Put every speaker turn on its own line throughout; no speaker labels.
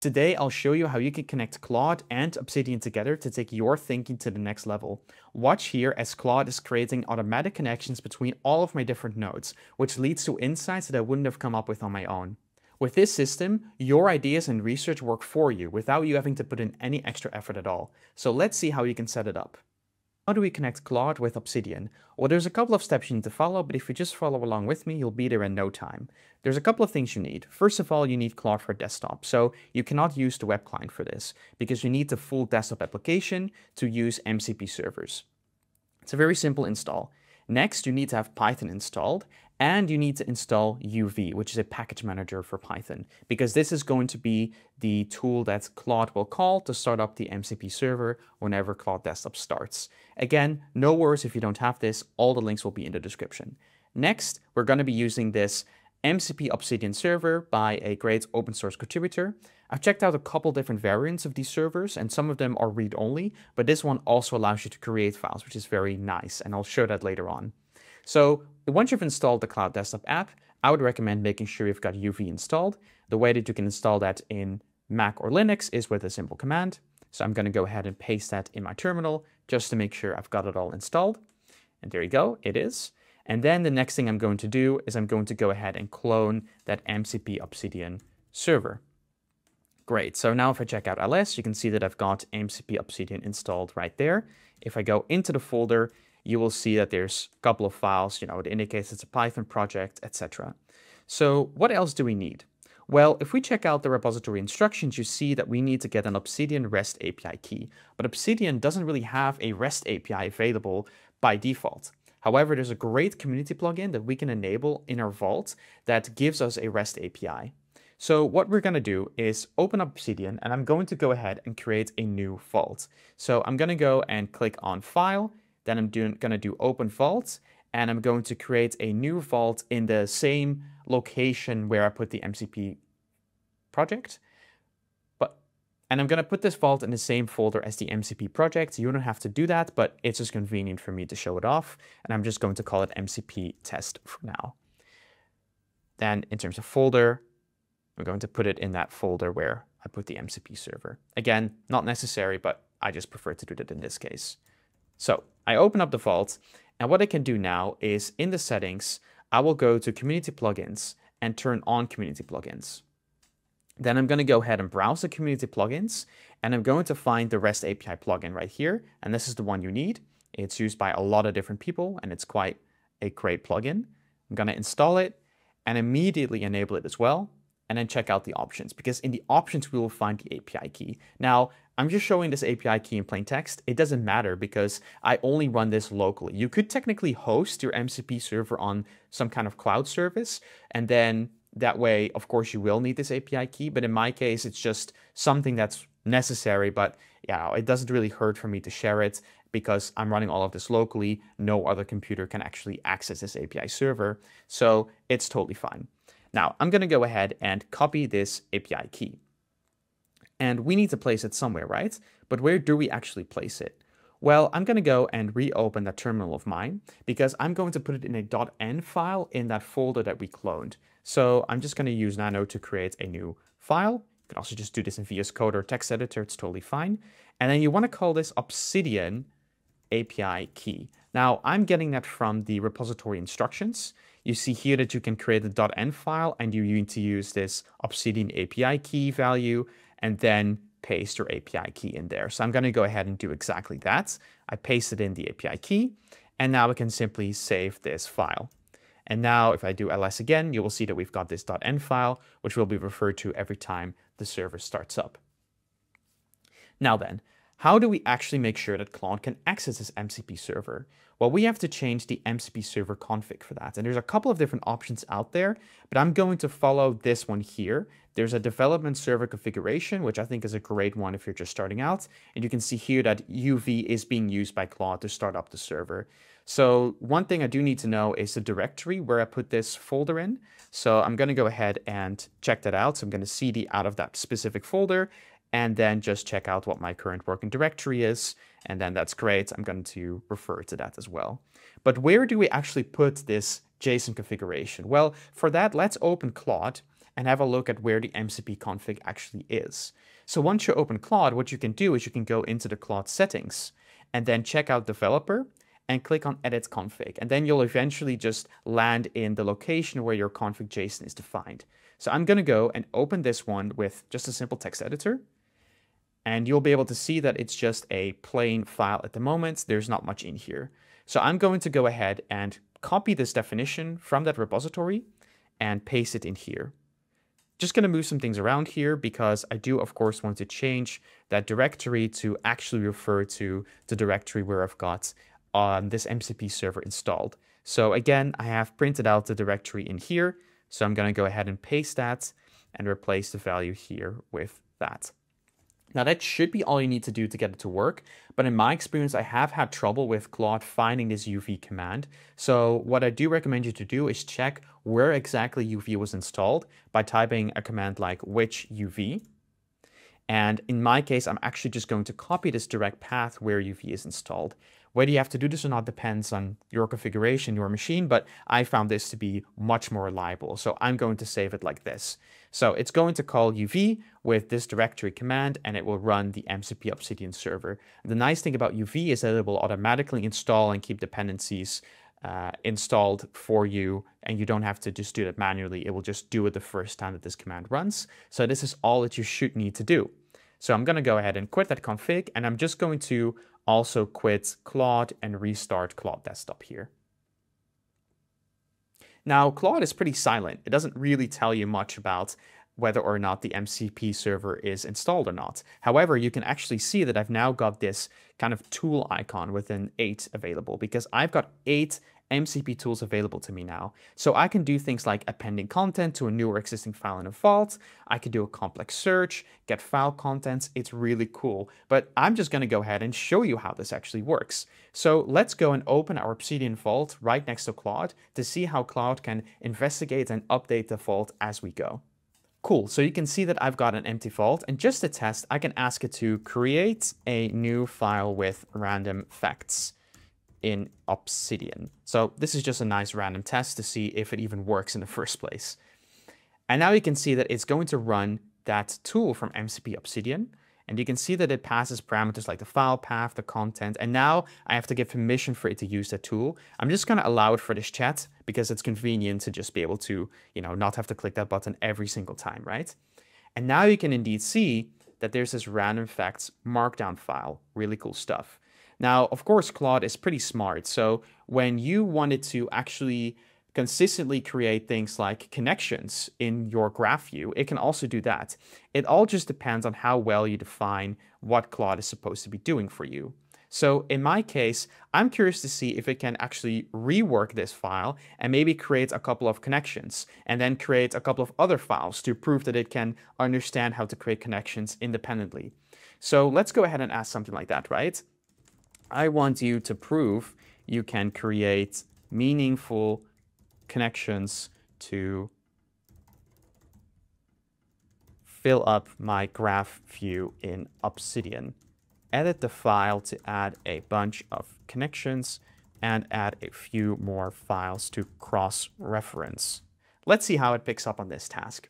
Today, I'll show you how you can connect Claude and Obsidian together to take your thinking to the next level. Watch here as Claude is creating automatic connections between all of my different nodes, which leads to insights that I wouldn't have come up with on my own. With this system, your ideas and research work for you without you having to put in any extra effort at all. So let's see how you can set it up. How do we connect Claude with Obsidian? Well, there's a couple of steps you need to follow, but if you just follow along with me, you'll be there in no time. There's a couple of things you need. First of all, you need Claude for desktop, so you cannot use the web client for this, because you need the full desktop application to use MCP servers. It's a very simple install. Next, you need to have Python installed, and you need to install UV, which is a package manager for Python, because this is going to be the tool that Claude will call to start up the MCP server whenever Claude Desktop starts. Again, no worries if you don't have this, all the links will be in the description. Next, we're going to be using this MCP Obsidian server by a great open source contributor. I've checked out a couple different variants of these servers and some of them are read-only, but this one also allows you to create files, which is very nice, and I'll show that later on. So once you've installed the Claude Desktop app, I would recommend making sure you've got UV installed. The way that you can install that in Mac or Linux is with a simple command. So I'm going to go ahead and paste that in my terminal just to make sure I've got it all installed. And there you go, it is. And then the next thing I'm going to do is I'm going to go ahead and clone that MCP Obsidian server. Great, so now if I check out ls, you can see that I've got MCP Obsidian installed right there. If I go into the folder, you will see that there's a couple of files, you know, it indicates it's a Python project, etc. So what else do we need? Well, if we check out the repository instructions, you see that we need to get an Obsidian REST API key. But Obsidian doesn't really have a REST API available by default. However, there's a great community plugin that we can enable in our Vault that gives us a REST API. So what we're going to do is open up Obsidian and I'm going to go ahead and create a new vault. So I'm going to go and click on File, then I'm to do open vault and I'm going to create a new vault in the same location where I put the MCP project. But And I'm going to put this vault in the same folder as the MCP project. You don't have to do that, but it's just convenient for me to show it off. And I'm just going to call it MCP test for now. Then in terms of folder, I'm going to put it in that folder where I put the MCP server. Again, not necessary, but I just prefer to do that in this case. So I open up the vault and what I can do now is in the settings, I will go to community plugins and turn on community plugins. Then I'm going to go ahead and browse the community plugins and I'm going to find the REST API plugin right here. And this is the one you need. It's used by a lot of different people and it's quite a great plugin. I'm going to install it and immediately enable it as well and then check out the options because in the options we will find the API key. Now, I'm just showing this API key in plain text. It doesn't matter because I only run this locally. You could technically host your MCP server on some kind of cloud service and then that way, of course, you will need this API key, but in my case, it's just something that's necessary, but yeah, it doesn't really hurt for me to share it because I'm running all of this locally. No other computer can actually access this API server, so it's totally fine. Now, I'm going to go ahead and copy this API key. And we need to place it somewhere, right? But where do we actually place it? Well, I'm going to go and reopen that terminal of mine because I'm going to put it in a .env file in that folder that we cloned. So I'm just going to use Nano to create a new file. You can also just do this in VS Code or text editor. It's totally fine. And then you want to call this Obsidian API key. Now, I'm getting that from the repository instructions. You see here that you can create a .env file and you need to use this Obsidian API key value and then paste your API key in there. So I'm going to go ahead and do exactly that. I pasted in the API key and now we can simply save this file. And now if I do ls again, you will see that we've got this .env file, which will be referred to every time the server starts up. Now then, how do we actually make sure that Claude can access this MCP server? Well, we have to change the MCP server config for that. And there's a couple of different options out there, but I'm going to follow this one here. There's a development server configuration, which I think is a great one if you're just starting out. And you can see here that UV is being used by Claude to start up the server. So one thing I do need to know is the directory where I put this folder in. So I'm going to go ahead and check that out. So I'm going to cd out of that specific folder and then just check out what my current working directory is. And then that's great. I'm going to refer to that as well. But where do we actually put this JSON configuration? Well, for that, let's open Claude and have a look at where the MCP config actually is. So once you open Claude, what you can do is you can go into the Claude settings and then check out developer and click on edit config. And then you'll eventually just land in the location where your config JSON is defined. So I'm going to go and open this one with just a simple text editor. And you'll be able to see that it's just a plain file at the moment. There's not much in here. So I'm going to go ahead and copy this definition from that repository and paste it in here. Just going to move some things around here because I do, of course, want to change that directory to actually refer to the directory where I've got on this MCP server installed. So again, I have printed out the directory in here. So I'm going to go ahead and paste that and replace the value here with that. Now that should be all you need to do to get it to work, but in my experience, I have had trouble with Claude finding this UV command. So what I do recommend you to do is check where exactly UV was installed by typing a command like which UV. And in my case, I'm actually just going to copy this direct path where UV is installed. Whether you have to do this or not depends on your configuration, your machine, but I found this to be much more reliable. So I'm going to save it like this. So it's going to call UV with this directory command and it will run the MCP Obsidian server. The nice thing about UV is that it will automatically install and keep dependencies uh, installed for you and you don't have to just do that manually. It will just do it the first time that this command runs. So this is all that you should need to do. So I'm going to go ahead and quit that config and I'm just going to also quit Claude and restart Claude Desktop here. Now, Claude is pretty silent. It doesn't really tell you much about whether or not the MCP server is installed or not. However, you can actually see that I've now got this kind of tool icon within 8 available because I've got 8 MCP tools available to me now. So I can do things like appending content to a new or existing file in a vault. I can do a complex search, get file contents. It's really cool. But I'm just going to go ahead and show you how this actually works. So let's go and open our Obsidian Vault right next to Claude to see how Claude can investigate and update the vault as we go. Cool, so you can see that I've got an empty vault and just to test, I can ask it to create a new file with random facts in Obsidian. So this is just a nice random test to see if it even works in the first place. And now you can see that it's going to run that tool from MCP Obsidian. And you can see that it passes parameters like the file path, the content, and now I have to give permission for it to use that tool. I'm just going to allow it for this chat because it's convenient to just be able to, you know, not have to click that button every single time, right? And now you can indeed see that there's this random facts markdown file. Really cool stuff. Now, of course, Claude is pretty smart. So when you wanted to actually consistently create things like connections in your graph view, it can also do that. It all just depends on how well you define what Claude is supposed to be doing for you. So in my case, I'm curious to see if it can actually rework this file and maybe create a couple of connections and then create a couple of other files to prove that it can understand how to create connections independently. So let's go ahead and ask something like that, right? I want you to prove you can create meaningful connections to fill up my graph view in Obsidian. Edit the file to add a bunch of connections and add a few more files to cross-reference. Let's see how it picks up on this task.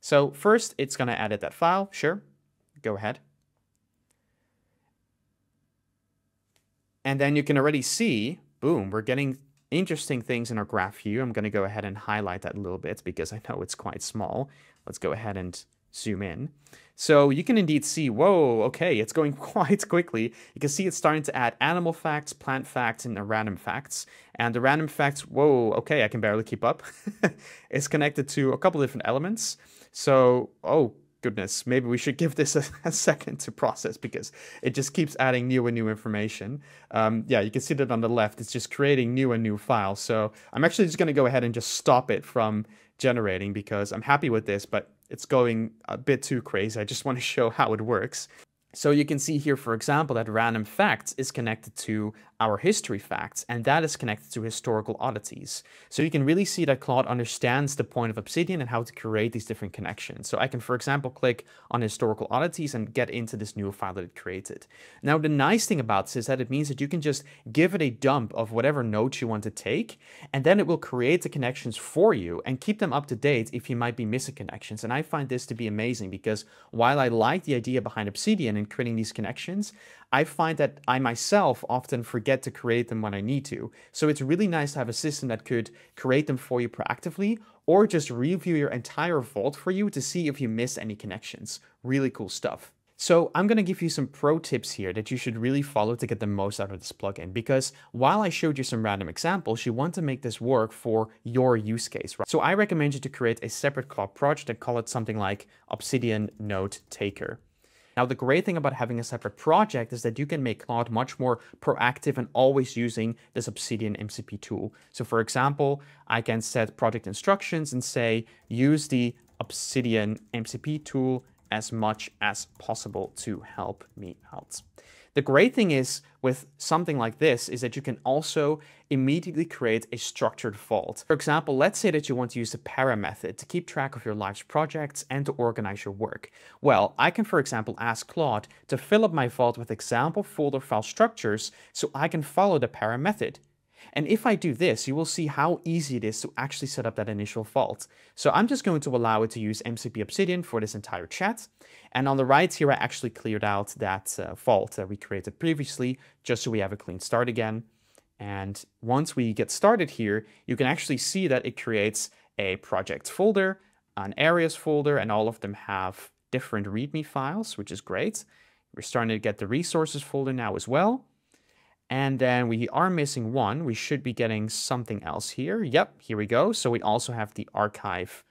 So first, it's going to edit that file. Sure, go ahead. And then you can already see, boom, we're getting interesting things in our graph view. I'm going to go ahead and highlight that a little bit because I know it's quite small. Let's go ahead and zoom in. So you can indeed see, whoa, okay, it's going quite quickly. You can see it's starting to add animal facts, plant facts, and random facts. And the random facts, whoa, okay, I can barely keep up. it's connected to a couple different elements. So, oh, goodness, maybe we should give this a, a, second to process because it just keeps adding new and new information. Um, yeah, you can see that on the left, it's just creating new and new files. So I'm actually just going to go ahead and just stop it from generating because I'm happy with this, but it's going a bit too crazy. I just want to show how it works. So you can see here, for example, that random facts is connected to our history facts, and that is connected to historical oddities. So you can really see that Claude understands the point of Obsidian and how to create these different connections. So I can, for example, click on historical oddities and get into this new file that it created. Now, the nice thing about this is that it means that you can just give it a dump of whatever notes you want to take, and then it will create the connections for you and keep them up to date if you might be missing connections. And I find this to be amazing because while I like the idea behind Obsidian and creating these connections, I find that I myself often forget to create them when I need to. So it's really nice to have a system that could create them for you proactively or just review your entire vault for you to see if you miss any connections. Really cool stuff. So I'm going to give you some pro tips here that you should really follow to get the most out of this plugin because while I showed you some random examples, you want to make this work for your use case. Right? So I recommend you to create a separate Claude project and call it something like Obsidian Note Taker. Now, the great thing about having a separate project is that you can make Claude much more proactive and always using this Obsidian MCP tool. So for example, I can set project instructions and say, use the Obsidian MCP tool as much as possible to help me out. The great thing is with something like this is that you can also immediately create a structured vault. For example, let's say that you want to use the PARA method to keep track of your life's projects and to organize your work. Well, I can, for example, ask Claude to fill up my vault with example folder file structures so I can follow the PARA method. And if I do this, you will see how easy it is to actually set up that initial vault. So I'm just going to allow it to use MCP Obsidian for this entire chat. And on the right here, I actually cleared out that uh, vault that we created previously, just so we have a clean start again. And once we get started here, you can actually see that it creates a project folder, an areas folder, and all of them have different README files, which is great. We're starting to get the resources folder now as well. And then we are missing one. We should be getting something else here. Yep, here we go. So we also have the archive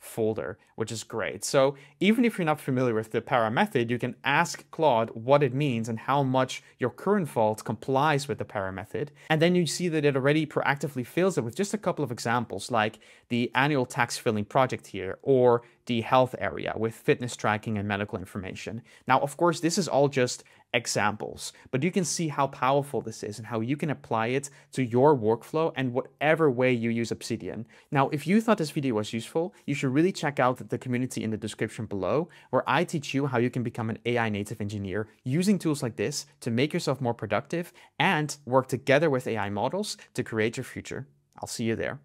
folder, which is great. So even if you're not familiar with the PARA method, you can ask Claude what it means and how much your current vault complies with the PARA method. And then you see that it already proactively fills it with just a couple of examples like the annual tax filling project here or the health area with fitness tracking and medical information. Now, of course, this is all just examples, but you can see how powerful this is and how you can apply it to your workflow and whatever way you use Obsidian. Now, if you thought this video was useful, you should really check out the community in the description below, where I teach you how you can become an AI native engineer using tools like this to make yourself more productive and work together with AI models to create your future. I'll see you there.